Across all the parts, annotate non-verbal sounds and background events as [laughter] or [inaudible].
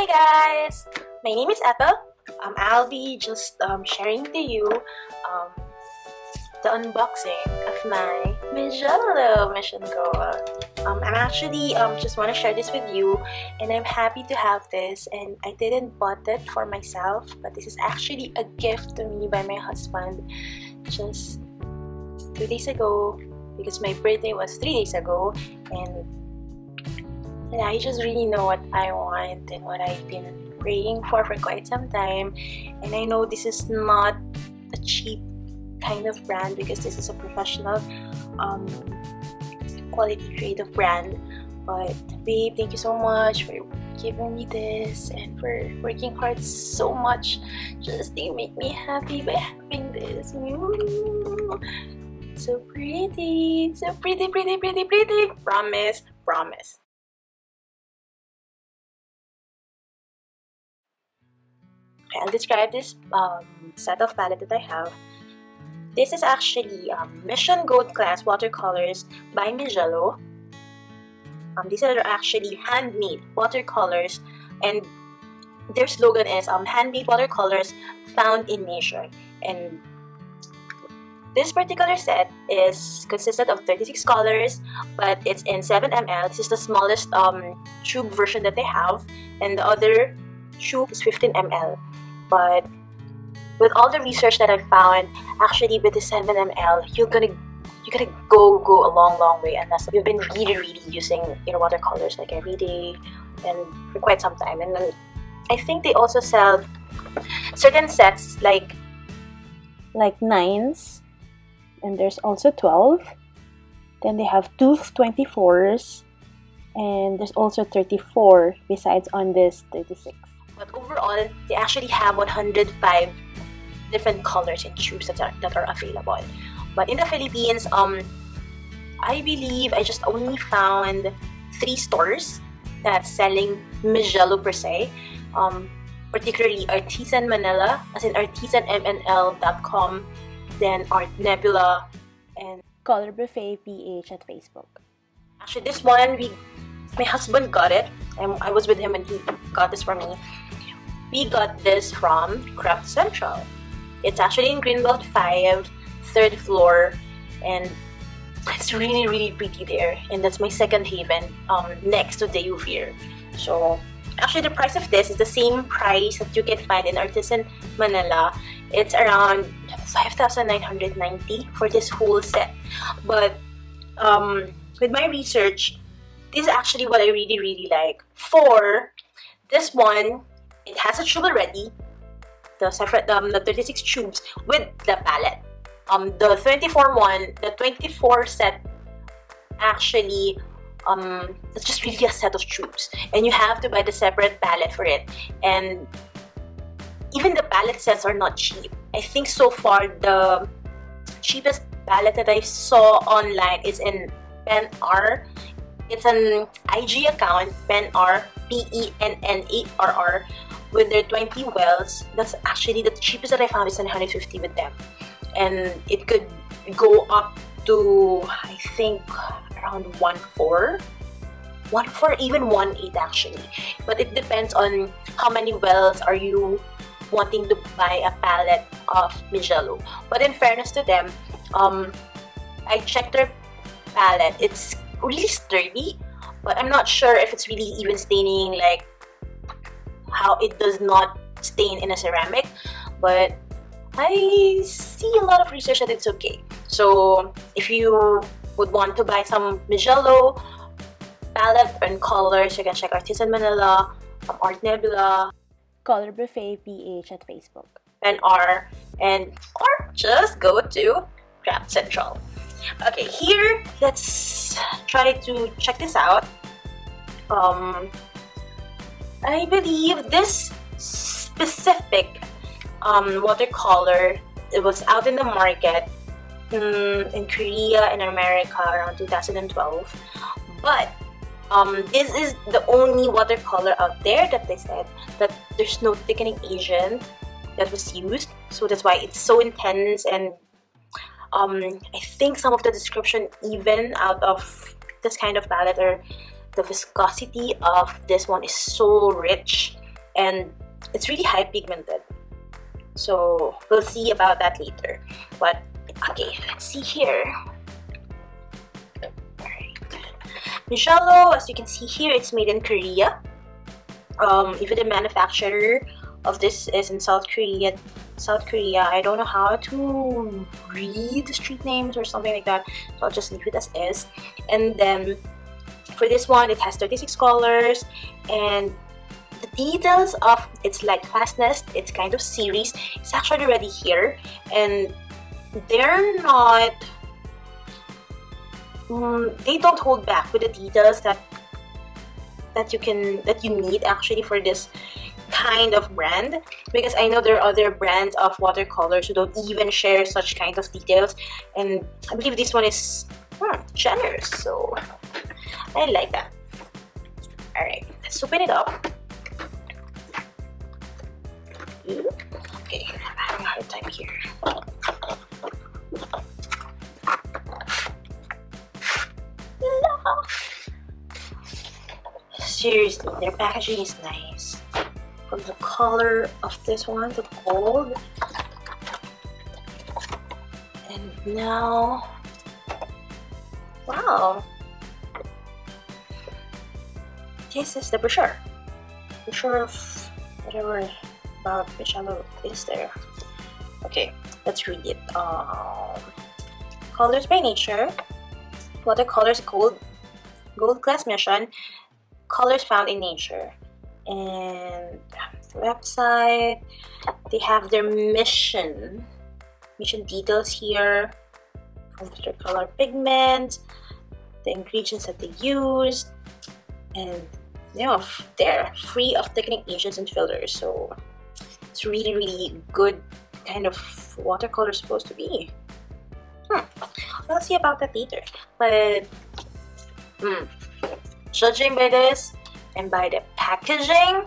Hi guys! My name is Ethel. Um, I'll be just um, sharing to you um, the unboxing of my Mijello Mission Gold. Um, I'm actually um, just want to share this with you and I'm happy to have this and I didn't bought it for myself but this is actually a gift to me by my husband just two days ago because my birthday was three days ago and and I just really know what I want and what I've been praying for for quite some time. And I know this is not a cheap kind of brand because this is a professional um, quality creative brand. But babe, thank you so much for giving me this and for working hard so much just to make me happy by having this. So pretty, so pretty, pretty, pretty, pretty. Promise, promise. I'll describe this um, set of palette that I have. This is actually um, Mission Gold Class watercolors by Mijello. Um, these are actually handmade watercolors and their slogan is um, handmade watercolors found in nature. And this particular set is consisted of 36 colors, but it's in 7 ml. This is the smallest um, tube version that they have, and the other tube is 15 ml. But with all the research that I found, actually with the 7ml, you're gonna you're gonna go go a long long way. Unless you've been really really using your watercolors like every day and for quite some time. And then I think they also sell certain sets like like nines. And there's also 12 then they have two 24s and there's also 34 besides on this 36 but overall, they actually have 105 different colors and tubes that are, that are available. But in the Philippines, um, I believe I just only found three stores that's selling Mijello per se. Um, particularly Artisan Manila, as in artisanmnl.com, then Art Nebula, and Color Buffet PH at Facebook. Actually, this one, we, my husband got it, and I was with him and he got this for me we got this from Craft Central. It's actually in Greenbelt 5, third floor, and it's really, really pretty there. And that's my second haven um, next to the Uvir. So, actually, the price of this is the same price that you can find in Artisan Manila. It's around 5,990 for this whole set. But um, with my research, this is actually what I really, really like. For this one, it has a tube already, the separate um, the 36 tubes with the palette. Um, the 24 one, the 24 set actually um, it's just really a set of tubes and you have to buy the separate palette for it and even the palette sets are not cheap. I think so far the cheapest palette that I saw online is in Pen R. It's an IG account, PennArr, P-E-N-N-A-R-R with their 20 wells, that's actually the cheapest that I found is 150 with them. And it could go up to, I think, around 1.4. 1.4, even 1.8 actually. But it depends on how many wells are you wanting to buy a palette of Mijello. But in fairness to them, um, I checked their palette. It's really sturdy, but I'm not sure if it's really even staining like how it does not stain in a ceramic but I see a lot of research that it's okay. So if you would want to buy some Mijello palette and colors you can check Artisan Manila um, Art Nebula Color Buffet PH at Facebook. and R and or just go to Craft Central okay here let's try to check this out. Um, I believe this specific um, watercolor it was out in the market um, in Korea and America around 2012 but um, this is the only watercolor out there that they said that there's no thickening agent that was used. So that's why it's so intense and um, I think some of the description even out of this kind of palette are the viscosity of this one is so rich and it's really high pigmented. So we'll see about that later. But okay, let's see here. Mijello, as you can see here, it's made in Korea. Um, even the manufacturer of this is in South Korea. South Korea. I don't know how to read street names or something like that, so I'll just leave it as is. And then for this one, it has 36 colors and the details of its light fastness, its kind of series, is actually already here and they're not um, they don't hold back with the details that that you can that you need actually for this kind of brand because I know there are other brands of watercolors who don't even share such kind of details and I believe this one is hmm, generous so I like that. Alright let's open it up. Okay I'm having a hard time here. Seriously their packaging is nice the color of this one the gold. And now wow. This is the brochure. Brochure of whatever about Mijello is there. Okay let's read it. Um, colors by nature. Watercolors gold gold class mission. Colors found in nature and the website. They have their mission. Mission details here. Their color pigment. The ingredients that they use. And you know they're free of thickening agents and fillers so it's really really good kind of watercolor supposed to be. Hmm. we'll see about that later. But hmm, judging by this and by the packaging,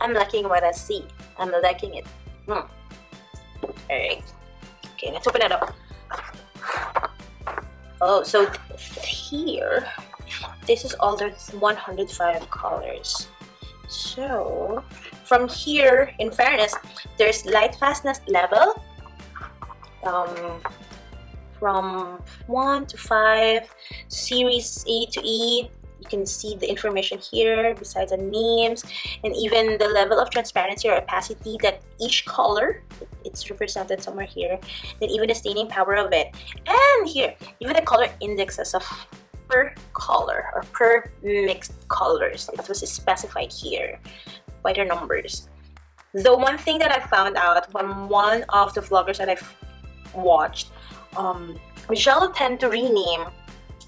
I'm liking what I see. I'm liking it. Hmm. Alright. Okay, let's open it up. Oh, so here, this is all the 105 colors. So, from here, in fairness, there's light fastness level. Um, from 1 to 5, series A to E, you can see the information here besides the names and even the level of transparency or opacity that each color it's represented somewhere here then even the staining power of it. And here even the color indexes of per color or per mixed colors. It was specified here by their numbers. The one thing that I found out from one of the vloggers that I've watched um, Mijello tend to rename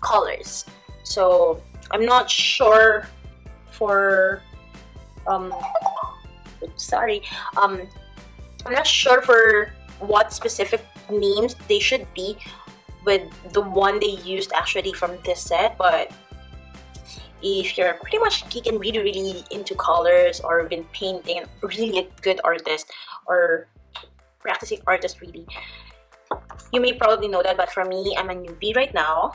colors. So I'm not sure for um sorry. Um I'm not sure for what specific names they should be with the one they used actually from this set but if you're pretty much geek and really really into colors or been painting really a good artist or practicing artist really you may probably know that but for me I'm a newbie right now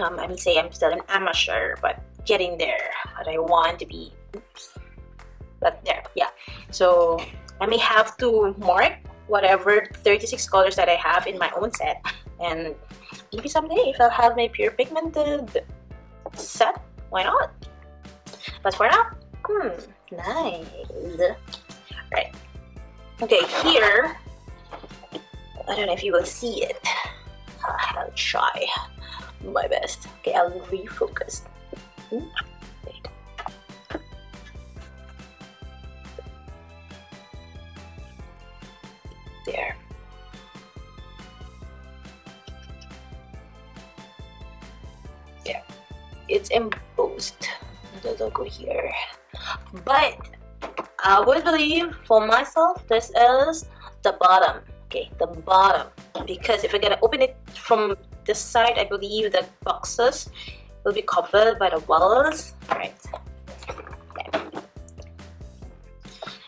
um, I would say I'm still an amateur, but getting there. But I want to be, oops, but there, yeah. So I may have to mark whatever 36 colors that I have in my own set, and maybe someday if I'll have my pure pigmented set, why not? But for now, hmm, nice. Right. Okay, here, I don't know if you will see it. I'll try my best. Okay, I'll refocus. Hmm? Wait. There. There. It's embossed. The logo here. But I would believe for myself this is the bottom. Okay, the bottom. Because if I'm gonna open it from this side, I believe the boxes will be covered by the walls. Right. Okay.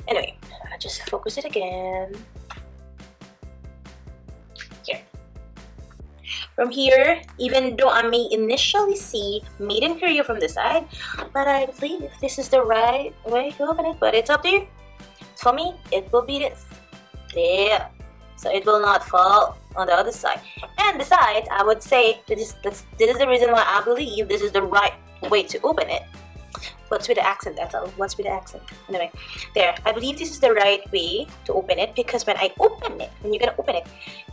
Anyway, I'll just focus it again. Here. From here, even though I may initially see Made in Korea from the side, but I believe this is the right way to open it, but it's up to you. For me, it will be this. There. So it will not fall on the other side. And besides, I would say this is, this, this is the reason why I believe this is the right way to open it. What's with the accent? All. What's with the accent? Anyway, there. I believe this is the right way to open it because when I open it, when you're gonna open it,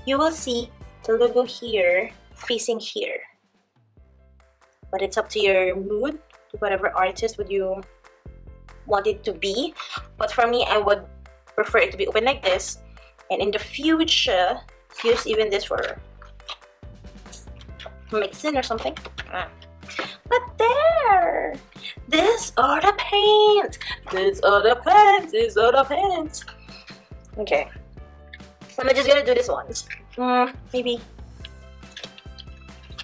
you will see the logo here facing here. But it's up to your mood, to whatever artist would you want it to be. But for me, I would prefer it to be open like this. And in the future, use even this for mixing or something. Ah. But there! These are the paints! These are the paints! These are the paints! Okay. I'm just gonna do this once. Mm, maybe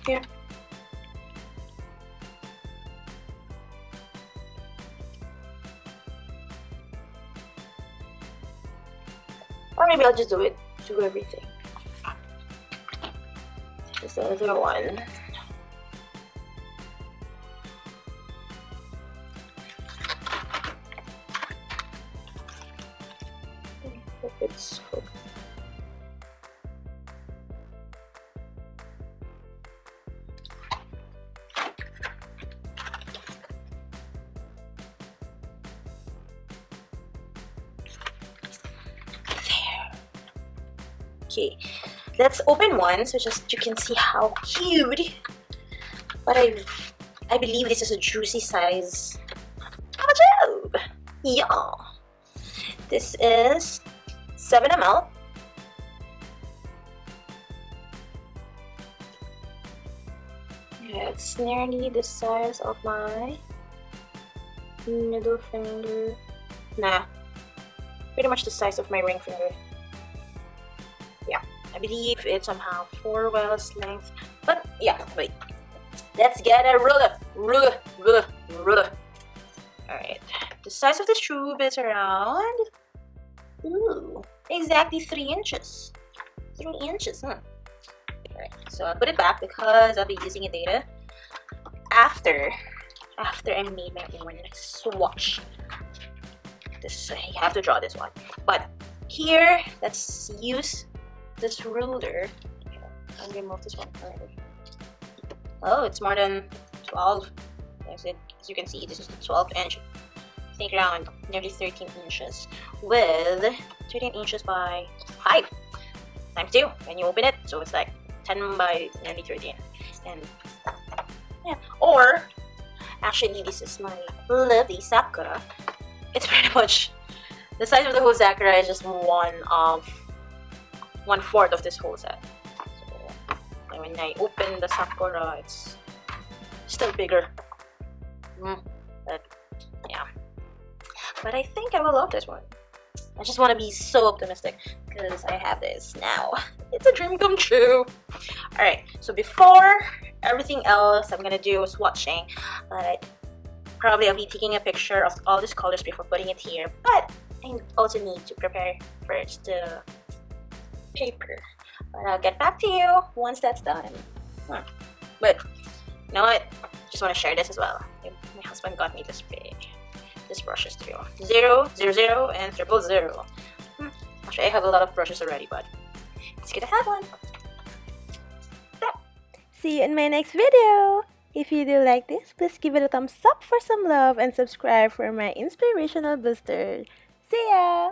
here. Or maybe I'll just do it, do everything. This other one. it's Okay, let's open one so just you can see how cute. But I, I believe this is a juicy size. Job. Yeah. This is 7 ml. Yeah, it's nearly the size of my middle finger. Nah, pretty much the size of my ring finger. I believe it's somehow four wells length. But yeah, wait. Let's get a ruler. Ruler, ruler, ruler. Alright. The size of this tube is around ooh, exactly three inches. Three inches, huh? Alright, so I'll put it back because I'll be using it later. After after I made my own swatch. This you have to draw this one. But here, let's use this ruler. I'll remove this one already. Oh, it's more than 12. As, it, as you can see, this is the 12 inch. I think around nearly 13 inches with 13 inches by 5 times 2 when you open it. So it's like 10 by nearly 13. And yeah, or actually, this is my lovely Sakura. It's pretty [laughs] much the size of the whole Sakura is just one of one fourth of this whole set. So when I open the Sakura, it's still bigger. Mm, but yeah. But I think I will love this one. I just want to be so optimistic because I have this now. [laughs] It's a dream come true. Alright, so before everything else I'm gonna do swatching, but probably I'll be taking a picture of all these colors before putting it here. But I also need to prepare first the paper. But I'll get back to you once that's done. Hmm. But you know what? Just want to share this as well. My husband got me this big, this brushes too. Zero, zero, zero, and triple zero. Hmm. Actually, I have a lot of brushes already, but it's good to have one. See you in my next video. If you do like this, please give it a thumbs up for some love and subscribe for my inspirational booster. See ya!